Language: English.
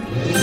Yeah.